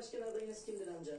başkan adayınız kimdir amca?